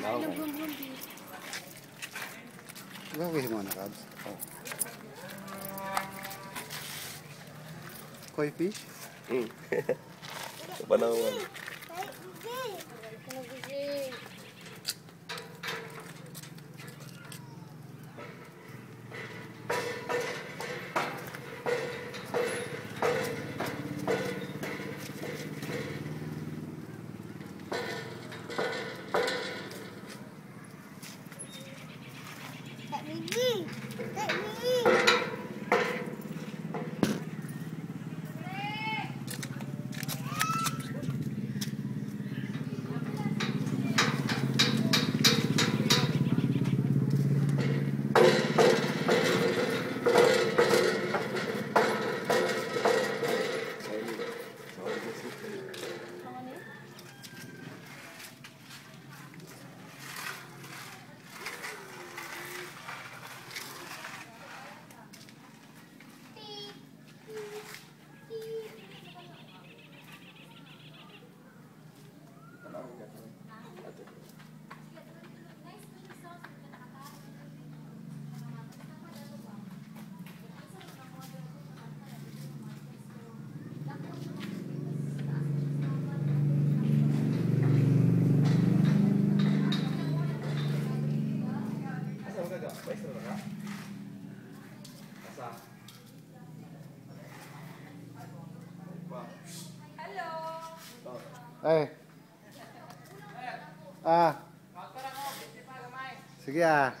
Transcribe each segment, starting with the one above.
não. Não na, Cabs. Oh. Koi fish? Hmm. Banawan. Let me eat. Let me eat. Hello. Hey. Eh. Ah. Sige ah.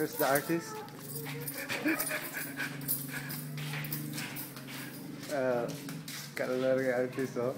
Here's the artist. uh, artist, oh.